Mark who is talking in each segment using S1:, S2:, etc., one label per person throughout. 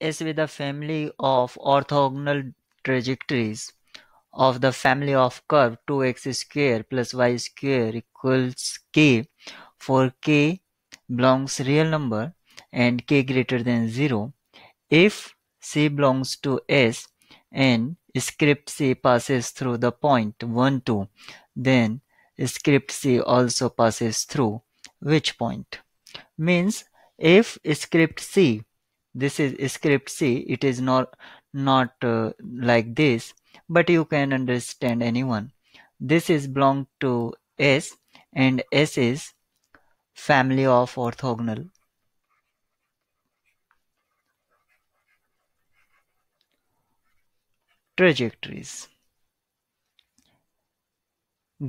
S1: S with a family of orthogonal trajectories of the family of curve 2x square plus y square equals k for k belongs real number and k greater than 0 if c belongs to S and script c passes through the point 1 2 then script c also passes through which point? Means if script c this is script c it is not not uh, like this but you can understand anyone. This is belong to S and S is family of orthogonal. trajectories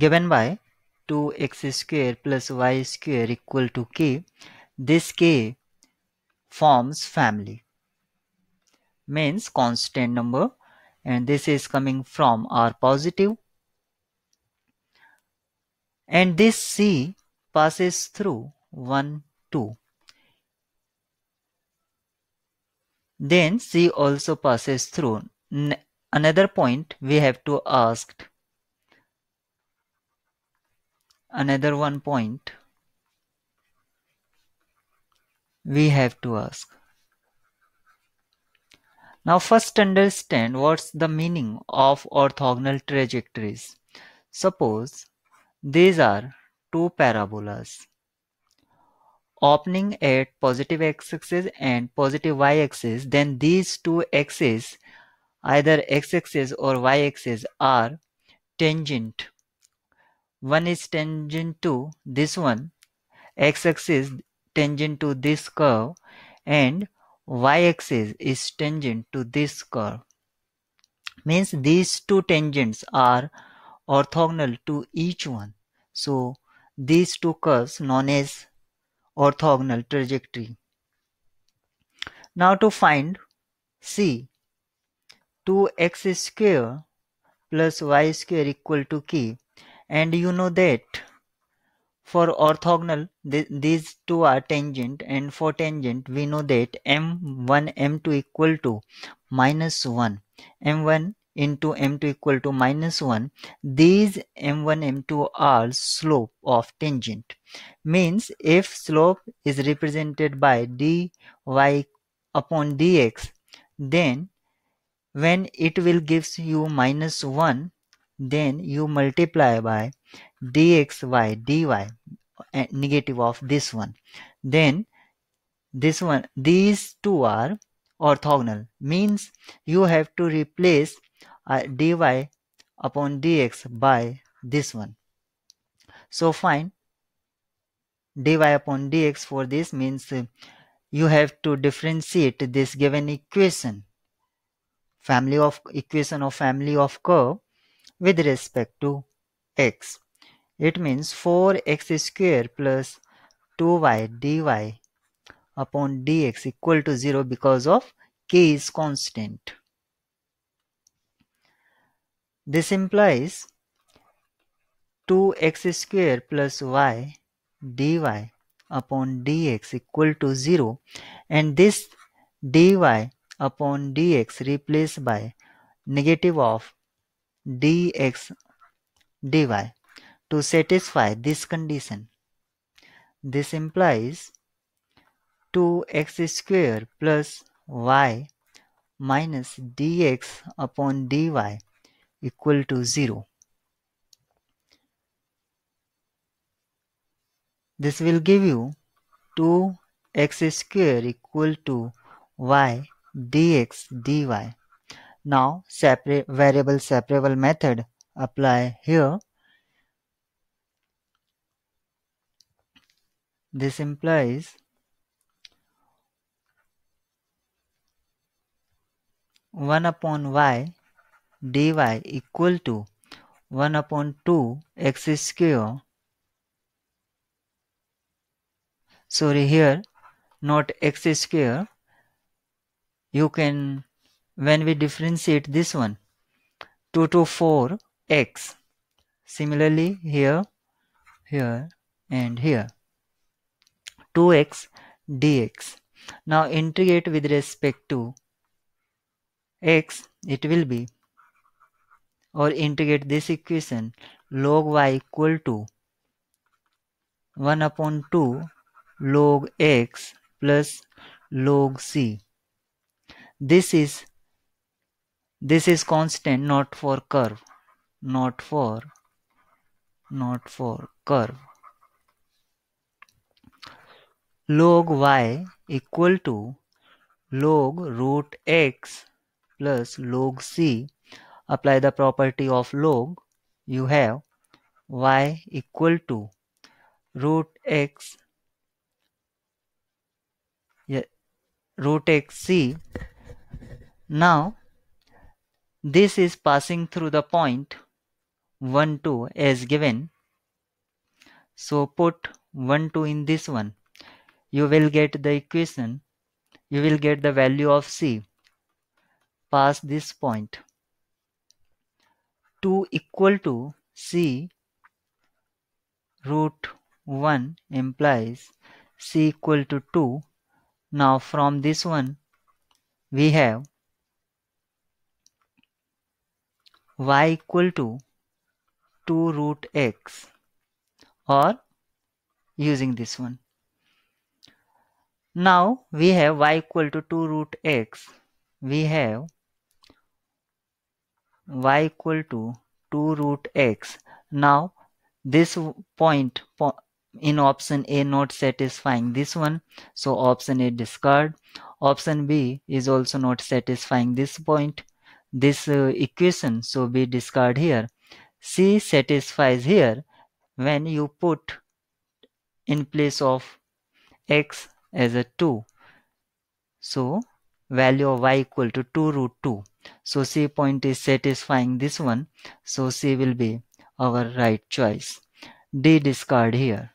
S1: given by 2x square plus y square equal to k this k forms family. Means constant number. And this is coming from R positive. And this C passes through 1 2 then C also passes through. Another point we have to ask. Another one point we have to ask. Now first understand what's the meaning of orthogonal trajectories. Suppose these are two parabolas opening at positive x-axis and positive y-axis. Then these two axes either x-axis or y-axis are tangent. One is tangent to this one x-axis tangent to this curve and y-axis is tangent to this curve. Means these two tangents are orthogonal to each one. So these two curves known as orthogonal trajectory. Now to find C 2x square plus y square equal to k and you know that for orthogonal, th these two are tangent and for tangent we know that m1 m2 equal to minus 1 m1 into m2 equal to minus 1 these m1 m2 are slope of tangent. Means if slope is represented by dy upon dx then when it will gives you minus 1 then you multiply by dxy dy and negative of this one. Then this one these two are orthogonal. Means you have to replace uh, dy upon dx by this one. So find dy upon dx for this means uh, you have to differentiate this given equation. Family of equation of family of curve with respect to x it means 4x square plus 2y dy upon dx equal to 0 because of k is constant. This implies 2x square plus y dy upon dx equal to 0 and this dy upon dx replaced by negative of dx dy to satisfy this condition. This implies 2x square plus y minus dx upon dy equal to 0. This will give you 2x square equal to y dx dy. Now separate variable separable method. Apply here. This implies one upon y dy equal to 1 upon 2 x square. Sorry here not x square. You can when we differentiate this one 2 to 4 x. Similarly here here and here. 2x dx. Now integrate with respect to x it will be or integrate this equation log y equal to 1 upon 2 log x plus log c. This is this is constant not for curve. Not for not for curve. Log y equal to log root x plus log c. Apply the property of log. You have y equal to root x yeah, root x c. Now this is passing through the point 1 2 as given. So put 1 2 in this one. You will get the equation. You will get the value of c. Pass this point. 2 equal to c root 1 implies c equal to 2 now from this one we have y equal to 2 root x or using this one now we have y equal to 2 root x. We have y equal to 2 root x. Now this point in option A not satisfying this one. So option A discard. Option B is also not satisfying this point. This uh, equation so be discard here. C satisfies here when you put in place of x as a 2. So value of y equal to 2 root 2. So C point is satisfying this one. So C will be our right choice. D discard here.